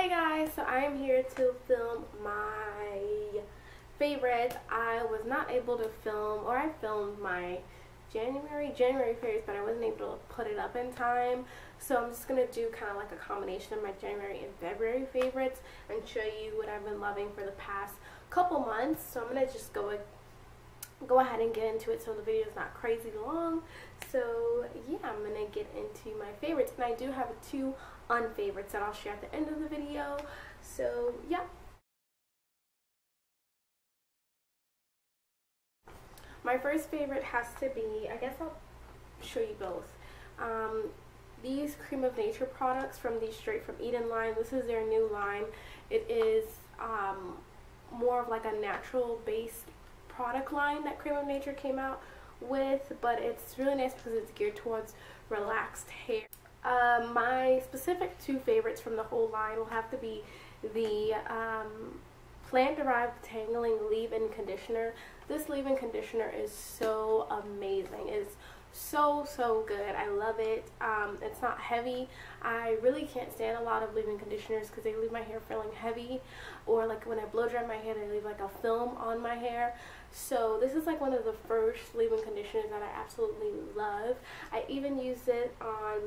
Hey guys, so I am here to film my favorites. I was not able to film, or I filmed my January, January favorites, but I wasn't able to put it up in time. So I'm just going to do kind of like a combination of my January and February favorites and show you what I've been loving for the past couple months. So I'm going to just go go ahead and get into it so the video is not crazy long. So yeah, I'm going to get into my favorites. And I do have two unfavorites that I'll share at the end of the video. So yeah. My first favorite has to be, I guess I'll show you both. Um, these Cream of Nature products from the Straight from Eden line. This is their new line. It is um, more of like a natural based product line that Cream of Nature came out with, but it's really nice because it's geared towards relaxed hair. Um, my specific two favorites from the whole line will have to be the um, plant-derived tangling leave-in conditioner. This leave-in conditioner is so amazing. It's so so good. I love it. Um, it's not heavy. I really can't stand a lot of leave-in conditioners because they leave my hair feeling heavy or like when i blow dry my hair they leave like a film on my hair. So this is like one of the first leave-in conditioners that i absolutely love. I even use it on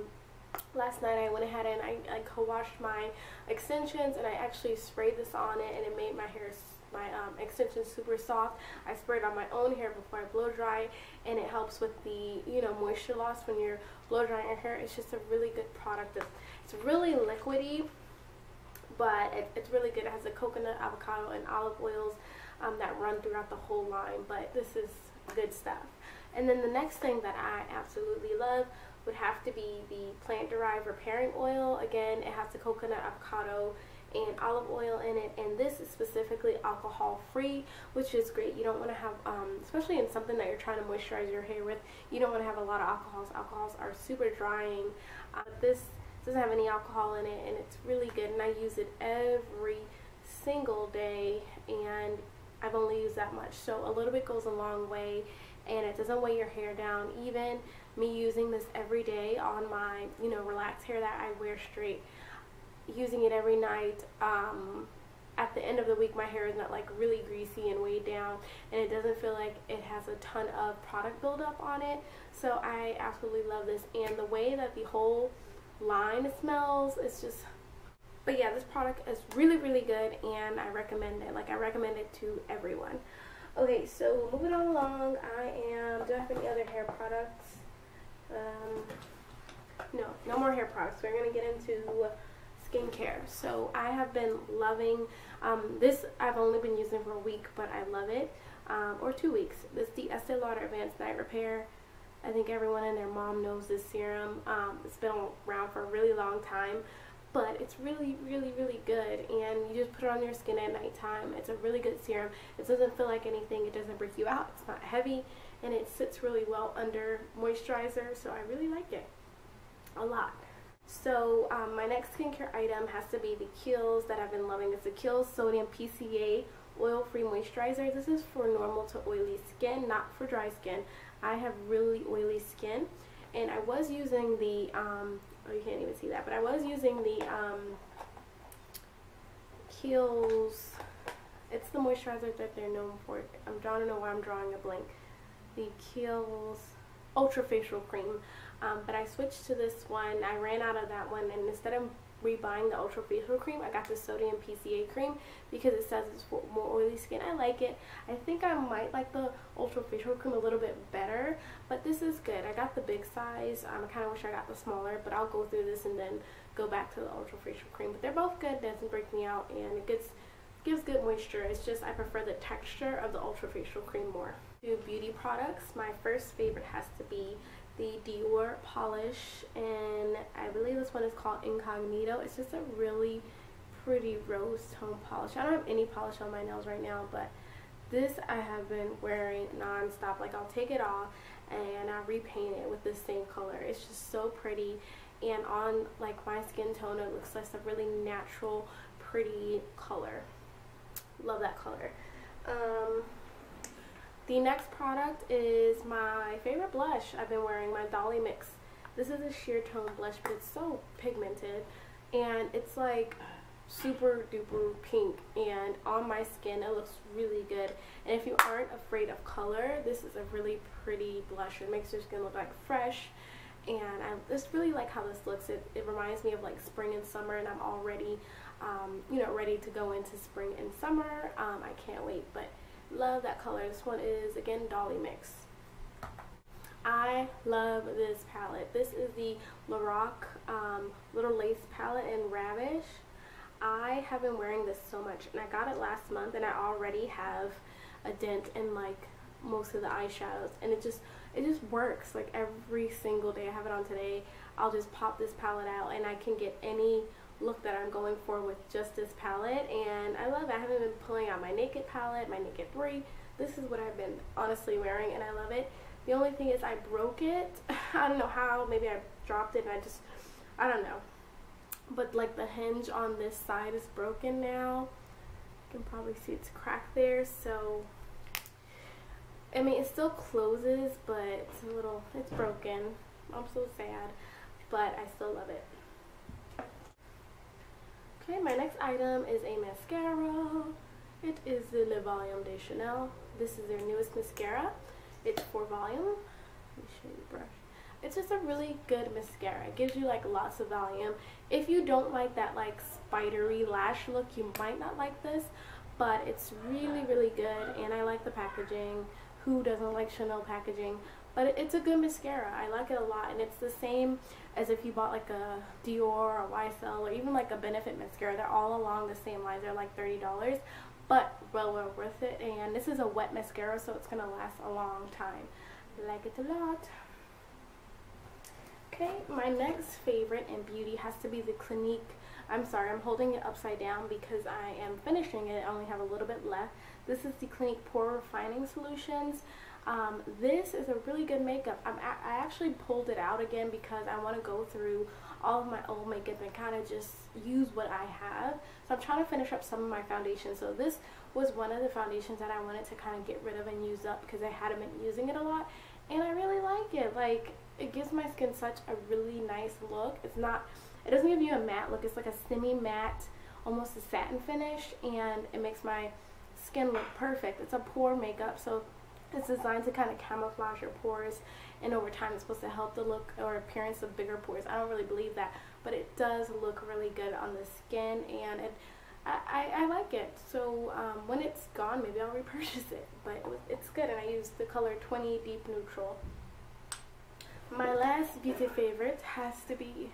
last night I went ahead and I, I co-washed my extensions and I actually sprayed this on it and it made my hair my um, extensions super soft. I sprayed on my own hair before I blow dry and it helps with the you know moisture loss when you're blow drying your hair. It's just a really good product. It's it's really liquidy but it, it's really good. It has the coconut, avocado, and olive oils um, that run throughout the whole line but this is good stuff. And then the next thing that I absolutely love would have to be the plant-derived repairing oil. Again, it has the coconut, avocado, and olive oil in it and this is specifically alcohol free which is great. You don't want to have um, especially in something that you're trying to moisturize your hair with you don't want to have a lot of alcohols. Alcohols are super drying. Uh, this doesn't have any alcohol in it and it's really good and I use it every single day and I've only used that much. So a little bit goes a long way and it doesn't weigh your hair down. Even me using this every day on my you know relaxed hair that I wear straight using it every night. Um, at the end of the week my hair is not like really greasy and weighed down and it doesn't feel like it has a ton of product buildup on it. So I absolutely love this and the way that the whole line smells is just but yeah this product is really really good and I recommend it like I recommend it to everyone. Okay so moving on along I am do I have any other hair products um, no no more hair products we're gonna get into skincare. So I have been loving um, this. I've only been using for a week, but I love it. Um, or two weeks. This is the Estee Lauder Advanced Night Repair. I think everyone and their mom knows this serum. Um, it's been around for a really long time, but it's really, really, really good. And you just put it on your skin at nighttime. It's a really good serum. It doesn't feel like anything. It doesn't break you out. It's not heavy, and it sits really well under moisturizer. So I really like it a lot. So um, my next skincare item has to be the Kiehl's that I've been loving. It's the Kiehl's Sodium PCA Oil-Free Moisturizer. This is for normal to oily skin, not for dry skin. I have really oily skin. And I was using the, um, oh you can't even see that, but I was using the um, Kiehl's, it's the moisturizer that they're known for. I'm trying to know why I'm drawing a blank. The Kiehl's Ultra Facial Cream. Um, but I switched to this one. I ran out of that one and instead of rebuying the Ultra Facial Cream, I got the Sodium PCA Cream because it says it's for more oily skin. I like it. I think I might like the Ultra Facial Cream a little bit better, but this is good. I got the big size. Um, I kind of wish I got the smaller, but I'll go through this and then go back to the Ultra Facial Cream. But they're both good. Doesn't break me out and it gets gives good moisture. It's just I prefer the texture of the Ultra Facial Cream more. To beauty products, my first favorite has to be the Dior polish and I believe this one is called Incognito. It's just a really pretty rose tone polish. I don't have any polish on my nails right now but this I have been wearing non-stop. Like I'll take it off and I repaint it with the same color. It's just so pretty and on like my skin tone it looks like a really natural pretty color. Love that color. Um, the next product is my favorite blush I've been wearing, my Dolly Mix. This is a sheer tone blush, but it's so pigmented. And it's like super duper pink and on my skin it looks really good and if you aren't afraid of color this is a really pretty blush it makes your skin look like fresh and I just really like how this looks it, it reminds me of like spring and summer and I'm already um, you know ready to go into spring and summer um, I can't wait but love that color this one is again Dolly Mix I love this palette. This is the Lorac um, Little Lace palette in Ravish. I have been wearing this so much and I got it last month and I already have a dent in like most of the eyeshadows and it just it just works like every single day I have it on today I'll just pop this palette out and I can get any look that I'm going for with just this palette and I love it. I haven't been pulling out my Naked palette, my Naked 3. This is what I've been honestly wearing and I love it. The only thing is I broke it. I don't know how. Maybe I dropped it and I just, I don't know but like the hinge on this side is broken now you can probably see it's cracked there so I mean it still closes but it's a little it's broken I'm so sad but I still love it okay my next item is a mascara it is the Le Volume de Chanel this is their newest mascara it's for volume let me show you the brush it's just a really good mascara. It gives you like lots of volume. If you don't like that like spidery lash look, you might not like this, but it's really, really good and I like the packaging. Who doesn't like Chanel packaging? But it's a good mascara. I like it a lot and it's the same as if you bought like a Dior or YSL or even like a Benefit mascara. They're all along the same lines. They're like $30 but well, well worth it and this is a wet mascara so it's going to last a long time. I like it a lot. Okay, my next favorite in beauty has to be the Clinique. I'm sorry, I'm holding it upside down because I am finishing it. I only have a little bit left. This is the Clinique Pore Refining Solutions. Um, this is a really good makeup. I'm I actually pulled it out again because I want to go through all of my old makeup and kind of just use what I have. So I'm trying to finish up some of my foundation. So this was one of the foundations that I wanted to kind of get rid of and use up because I hadn't been using it a lot. And I really like it. Like, it gives my skin such a really nice look. It's not, it doesn't give you a matte look. It's like a semi-matte, almost a satin finish, and it makes my skin look perfect. It's a pore makeup, so it's designed to kind of camouflage your pores, and over time it's supposed to help the look or appearance of bigger pores. I don't really believe that, but it does look really good on the skin, and it I, I, like it. So um, when it's gone, maybe I'll repurchase it. But it's good, and I used the color 20 Deep Neutral. My last beauty favorite has to be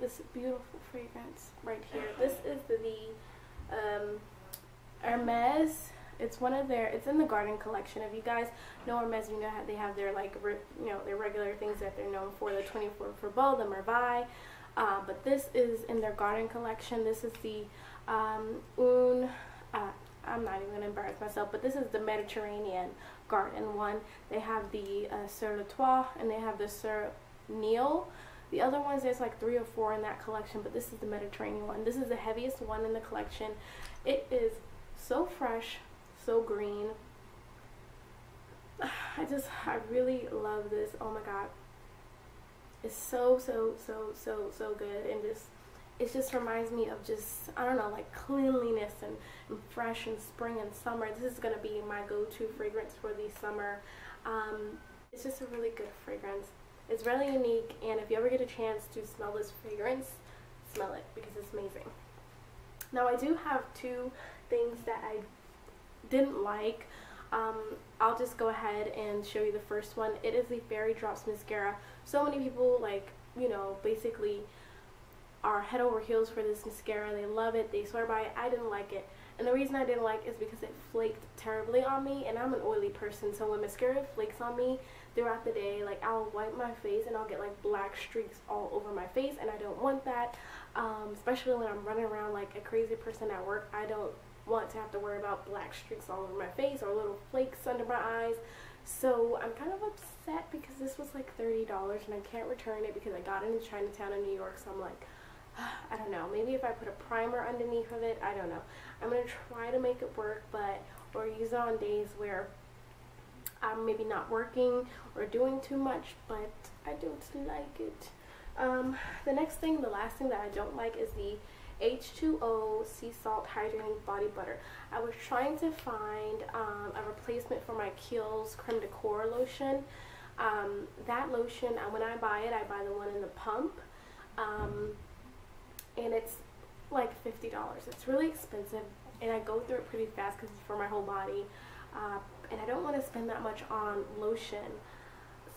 this beautiful fragrance right here. This is the, the um, Hermes. It's one of their, it's in the garden collection. If you guys know Hermes, you know how they have their like, you know, their regular things that they're known for, the 24 Faubourg, the Merveille. Uh, but this is in their garden collection. This is the um, Un, uh, I'm not even going to embarrass myself, but this is the Mediterranean garden one. They have the uh, Sur le and they have the Sur Neil. The other ones, there's like three or four in that collection, but this is the Mediterranean one. This is the heaviest one in the collection. It is so fresh, so green. I just, I really love this. Oh my god. It's so, so, so, so, so good. And just, it just reminds me of just, I don't know, like cleanliness and, and fresh and spring and summer. This is going to be my go-to fragrance for the summer. Um, it's just a really good fragrance. It's really unique and if you ever get a chance to smell this fragrance, smell it because it's amazing. Now I do have two things that I didn't like. Um, I'll just go ahead and show you the first one. It is the Fairy Drops Mascara. So many people like, you know, basically are head over heels for this mascara. They love it. They swear by it. I didn't like it. And the reason I didn't like it is because it flaked terribly on me and I'm an oily person so when mascara flakes on me throughout the day like I'll wipe my face and I'll get like black streaks all over my face and I don't want that um, especially when I'm running around like a crazy person at work I don't want to have to worry about black streaks all over my face or little flakes under my eyes so I'm kind of upset because this was like $30 and I can't return it because I got it in Chinatown in New York so I'm like I don't know, maybe if I put a primer underneath of it, I don't know. I'm going to try to make it work, but, or use it on days where I'm maybe not working or doing too much, but I don't like it. Um, the next thing, the last thing that I don't like is the H2O Sea Salt Hydrating Body Butter. I was trying to find um, a replacement for my Kiehl's Creme de Corps lotion. Um, that lotion, uh, when I buy it, I buy the one in the pump. Um, and it's like $50. It's really expensive and I go through it pretty fast because it's for my whole body. Uh, and I don't want to spend that much on lotion.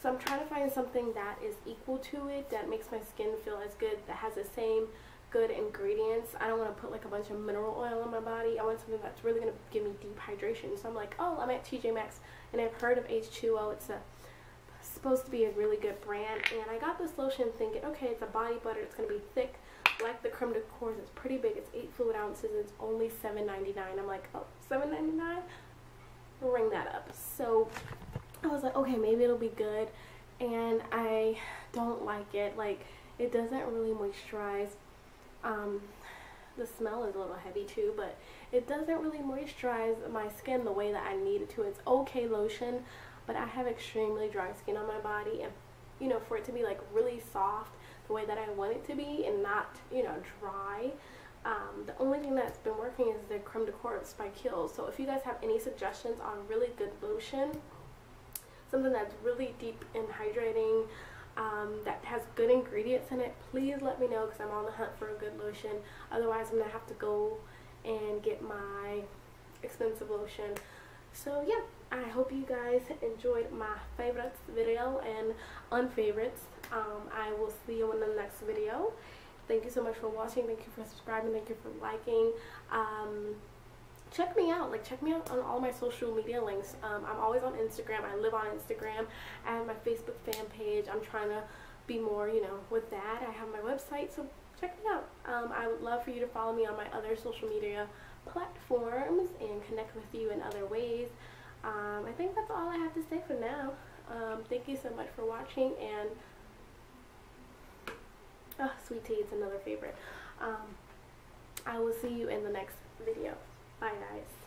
So I'm trying to find something that is equal to it, that makes my skin feel as good, that has the same good ingredients. I don't want to put like a bunch of mineral oil on my body. I want something that's really going to give me deep hydration. So I'm like, oh, I'm at TJ Maxx and I've heard of H2O. It's a supposed to be a really good brand and I got this lotion thinking, okay, it's a body butter. It's going to be thick like the creme de corps. It's pretty big. It's 8 fluid ounces. It's only $7.99. I'm like, oh, $7.99? Ring that up. So I was like, okay, maybe it'll be good. And I don't like it. Like, it doesn't really moisturize. Um, the smell is a little heavy too, but it doesn't really moisturize my skin the way that I need it to. It's okay lotion, but I have extremely dry skin on my body. And, you know, for it to be like really soft the way that I want it to be and not, you know, dry. Um, the only thing that's been working is the Creme de Corps by Kiehl's. So if you guys have any suggestions on really good lotion, something that's really deep and hydrating, um, that has good ingredients in it, please let me know because I'm on the hunt for a good lotion. Otherwise, I'm going to have to go and get my expensive lotion. So yeah, I hope you guys enjoyed my favorites video and unfavorites. Um, I will see you in the next video. Thank you so much for watching. Thank you for subscribing. Thank you for liking. Um, check me out. Like, check me out on all my social media links. Um, I'm always on Instagram. I live on Instagram. I have my Facebook fan page. I'm trying to be more, you know, with that. I have my website, so check me out. Um, I would love for you to follow me on my other social media platforms and connect with you in other ways. Um, I think that's all I have to say for now. Um, thank you so much for watching and Oh, sweet tea is another favorite. Um, I will see you in the next video. Bye guys.